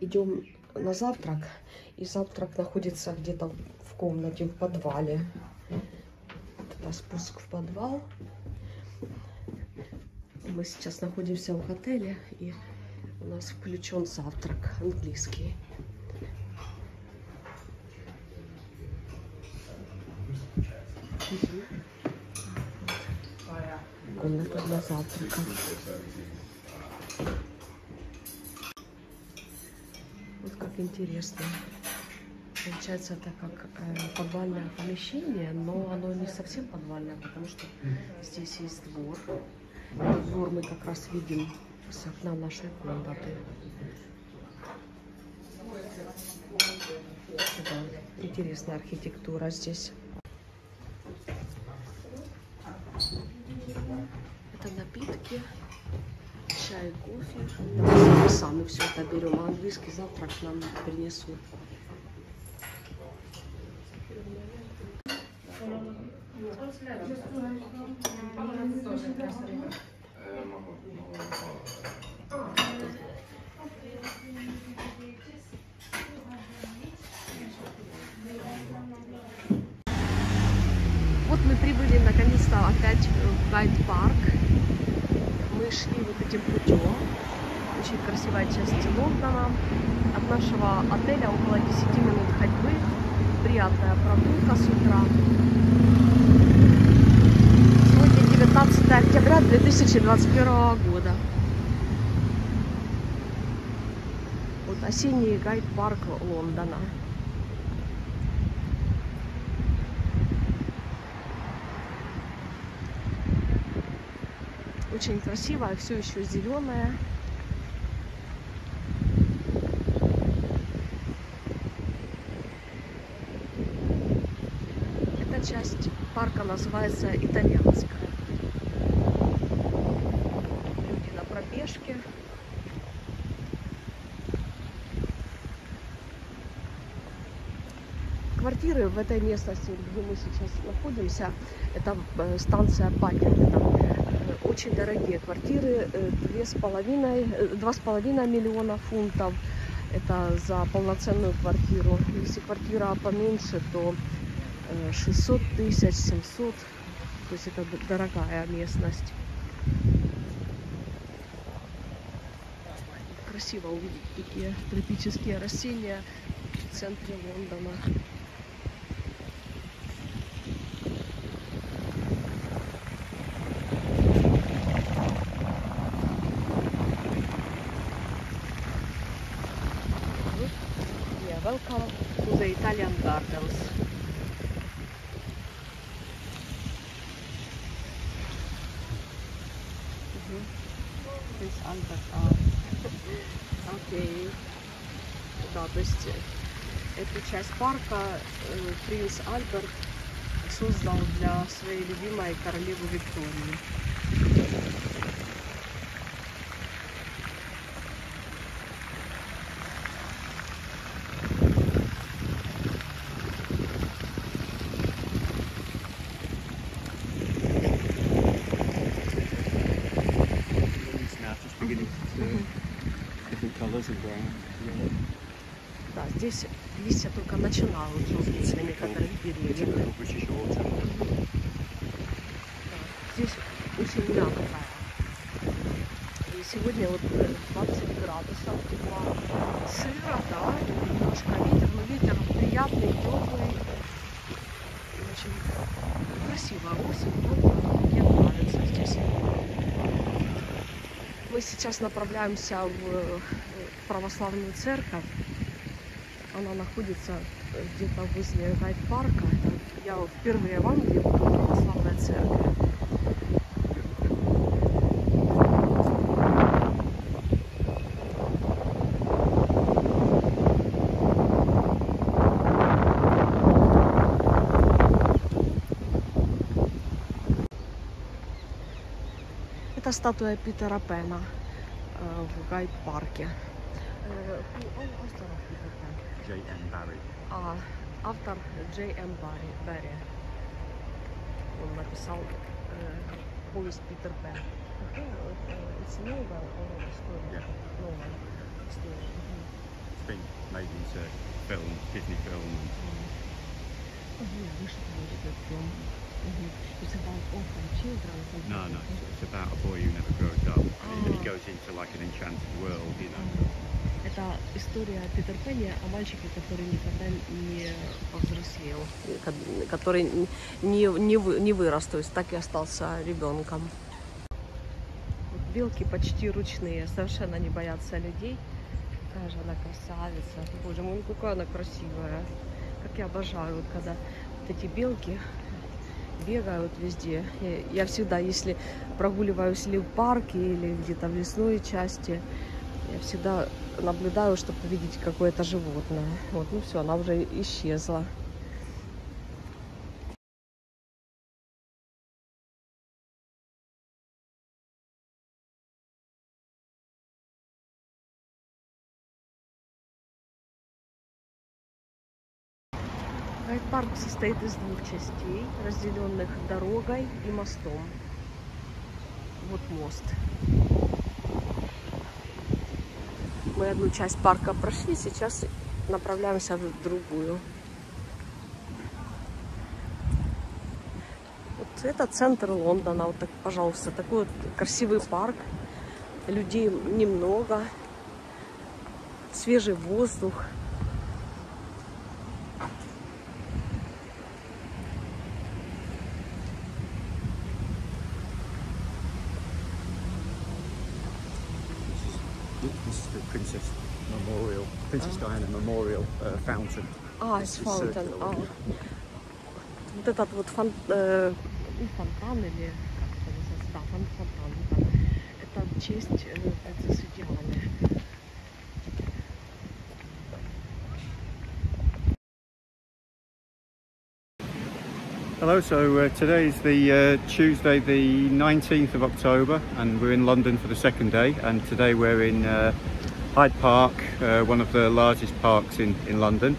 идем на завтрак. И завтрак находится где-то в комнате, в подвале. Это спуск в подвал. Мы сейчас находимся в отеле, и у нас включен завтрак английский. Комната для завтрака. Интересно. Получается, это как э, подвальное помещение, но оно не совсем подвальное, потому что здесь есть двор. Этот двор мы как раз видим с окна нашей комнаты. Да, интересная архитектура здесь. Все это берем, а английский завтрак нам принесут. Вот мы прибыли наконец-то опять в Гайд-парк. Мы шли вот этим путем. Очень красивая часть Лондона. От нашего отеля около 10 минут ходьбы. Приятная прогулка с утра. Сегодня 19 октября 2021 года. Вот осенний гайд-парк Лондона. Очень красивая, все еще зеленая. Эта часть парка называется итальянская. Люди на пробежке. Квартиры в этой местности, где мы сейчас находимся, это э, станция Пакингтон очень дорогие квартиры, э, две с половиной, э, два с половиной миллиона фунтов. Это за полноценную квартиру. Если квартира поменьше, то 600 тысяч, 700. То есть это дорогая местность. Красиво увидеть такие тропические растения в центре Лондона. Принц Альберт. А. Окей. Да, то есть эту часть парка э, принц Альберт создал для своей любимой королевы Виктории. Да, здесь листья только начинают желтеть на некоторых деревьях. Здесь очень мягкая. И сегодня вот 20 градусов тепла. Сыро, да, немножко ветер, но ветер приятный, теплый. Очень красиво. Осень, мне нравится здесь. Мы сейчас направляемся в православную церковь. Она находится где-то возле гайд-парка. Я впервые в Англии православная церковь. Это статуя Питера Пена в гайд-парке. J.M. Barry. А автор Джей М. Барри, Берри. Он написал э, повесть Питер Пен. Okay, it's novel or story? Yeah. Novel. Story. Мгм. it's been made into film, Disney film. It's about orphan children. something No, no, it's, it's about a boy who never grows up, and he, and he Ah. goes into like an enchanted world, you know. Это история Питер Пенни о мальчике, который никогда не повзрослел, ко- который не, не, вы- не вырос, то есть так и остался ребенком. Вот белки почти ручные, совершенно не боятся людей. Какая же она красавица. Боже мой, ну какая она красивая. Как я обожаю, вот когда вот эти белки бегают везде. Я, всегда, если прогуливаюсь или в парке, или где-то в лесной части, я всегда наблюдаю, чтобы увидеть какое-то животное. Вот, ну все, она уже исчезла. Состоит из двух частей, разделенных дорогой и мостом. Вот мост. Мы одну часть парка прошли, сейчас направляемся в другую. Вот это центр Лондона. Вот так, пожалуйста, такой вот красивый парк. Людей немного. Свежий воздух. Fountain. А, This из is фонтан. circular. А. Вот этот вот фон, э, ну, фонтан или как это называется? Да, фон, фонтан. да. Это в честь э, принцессы Дианы. Hello, so uh, today is the uh, Tuesday, the 19th of October, and we're in London for the second day. And today we're in uh, Hyde Park, uh, one of the largest parks in, in London.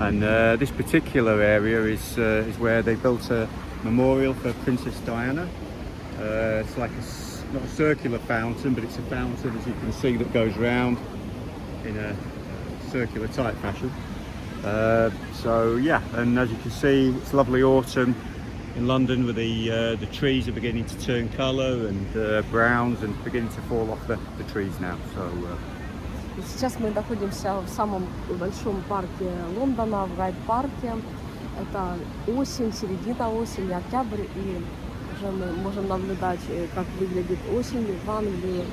And uh, this particular area is, uh, is where they built a memorial for Princess Diana. Uh, it's like a, not a circular fountain, but it's a fountain, as you can see, that goes round in a circular type fashion. Uh, so yeah, and as you can see, it's lovely autumn in London where the uh, the trees are beginning to turn colour and uh, browns and beginning to fall off the, the trees now. So Сейчас мы находимся в самом большом парке Лондона, в Гайд-парке. Это осень, середина осени, октябрь, и уже мы можем наблюдать, э, как выглядит осень в Англии.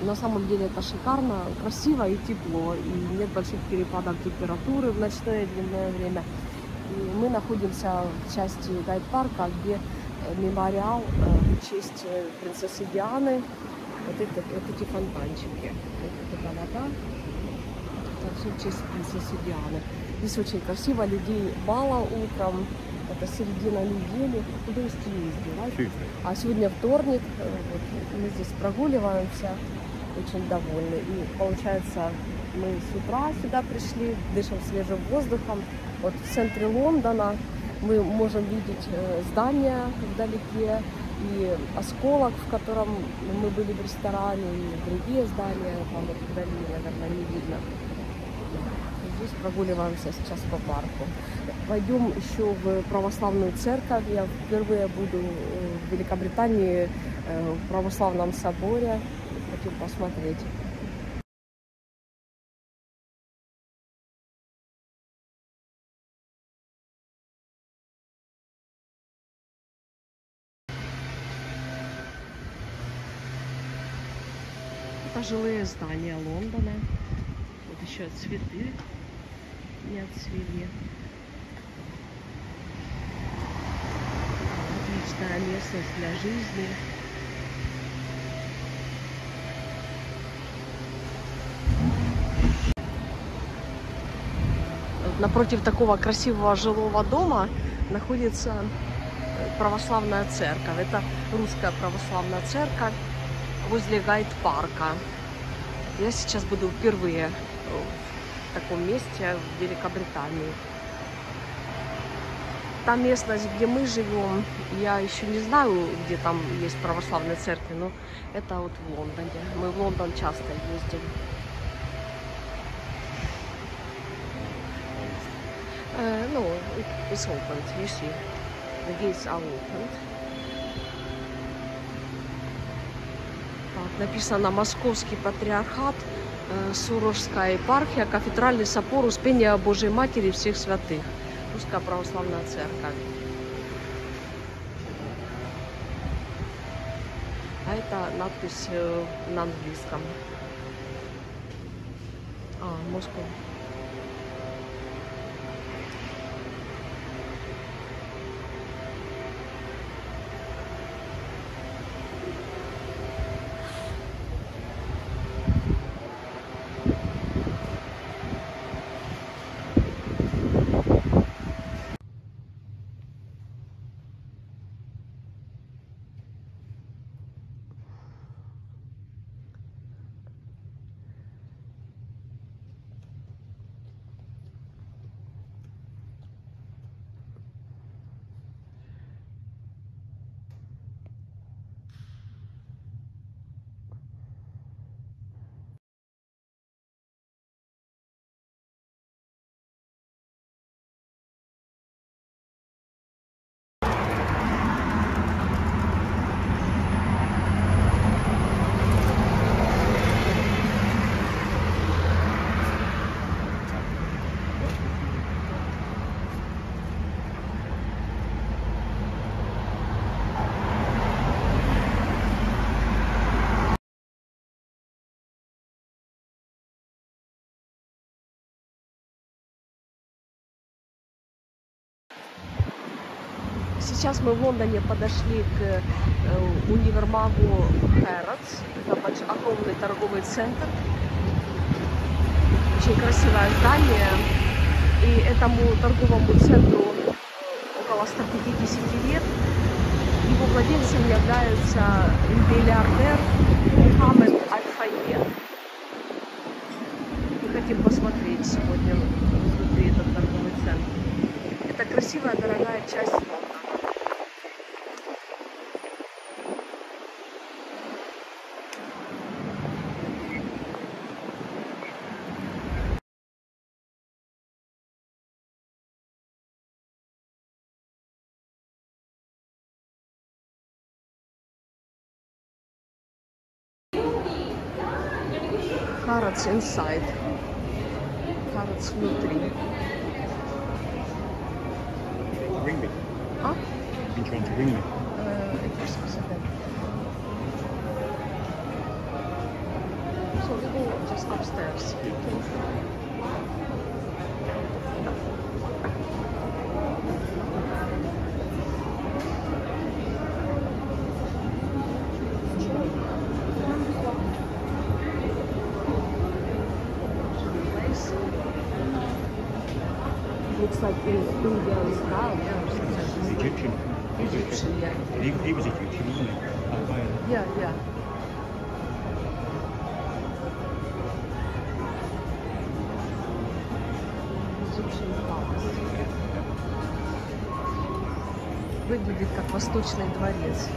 На самом деле это шикарно, красиво и тепло, и нет больших перепадов температуры в ночное и дневное время. И мы находимся в части гайд-парка, где э, мемориал э, в честь принцессы Дианы, вот, это, вот эти фонтанчики. Это вода. Это все в честь принцессы Дианы. Здесь очень красиво, людей мало утром. Это середина недели. Куда есть? Tuesday. А сегодня вторник, э, вот, мы здесь прогуливаемся, очень довольны. И получается, мы с утра сюда пришли, дышим свежим воздухом. Вот в центре Лондона мы можем видеть э, здания вдалеке и осколок, в котором мы были в ресторане, и другие здания, там вот вдали, наверное, не видно. Здесь прогуливаемся сейчас по парку. Пойдем еще в православную церковь. Я впервые буду э, в Великобритании э, в православном соборе. Хотим посмотреть. Это жилые здания Лондона. Вот еще цветы не отцвели. Отличная местность для жизни. Напротив такого красивого жилого дома находится э, православная церковь. Это русская православная церковь возле гайд-парка. Я сейчас буду впервые в таком месте в Великобритании. Та местность, где мы живем, я еще не знаю, где там есть православные церкви, но это вот в Лондоне. Мы в Лондон часто ездим. Uh, no, it, it's opened, you see. The gates are opened. Написано Московский патриархат, э, Сурожская епархия, кафедральный собор Успения Божьей Матери всех святых. Русская православная церковь. А это надпись э, на английском. А, Москва. Сейчас мы в Лондоне подошли к э, универмагу Harrods. Это огромный торговый центр. Очень красивое здание. И этому торговому центру около 150 лет. Его владельцем является миллиардер Мухаммед Аль-Файед. Мы хотим посмотреть сегодня внутри этот торговый центр. Это красивая, дорогая часть Лондона. Harrods inside. Harrods внутри. Ring me. А? Been trying to ring me. Э, это что за это? So we go just upstairs. Place. Looks like in Indian style, yeah. Egyptian. Egyptian, yeah. He, he was Egyptian, wasn't he? Yeah, yeah. Egyptian palace. Выглядит как восточный дворец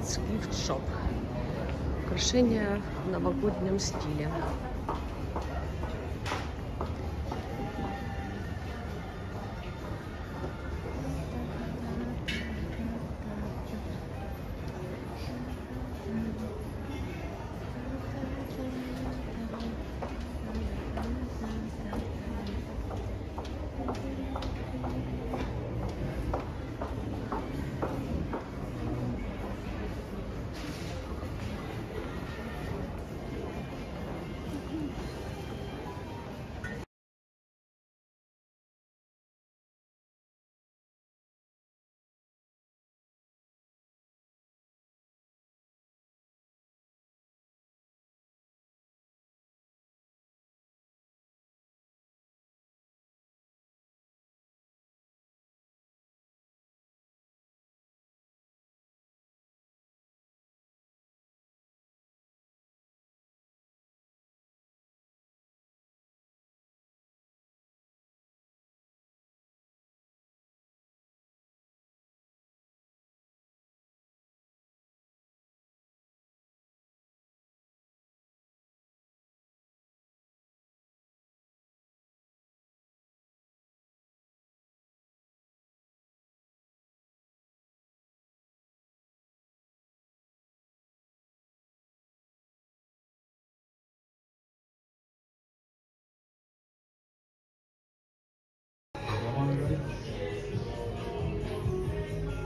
Harrods Gift Shop. Украшения в новогоднем стиле.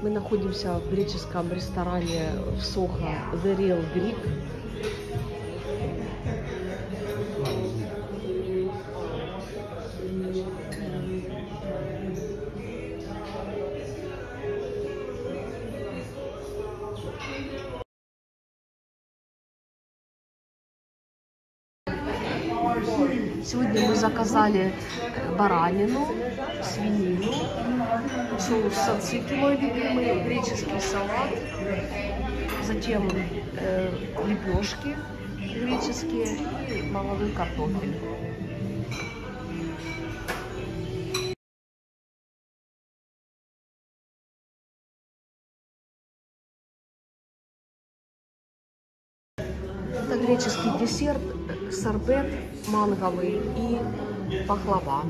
Мы находимся в греческом ресторане в Сохо The Real Greek. Сегодня заказали э, баранину, свинину, соус сацики мой любимый, греческий салат, затем э, лепешки греческие и молодой картофель. Греческий десерт, э, сорбет манговый и пахлава.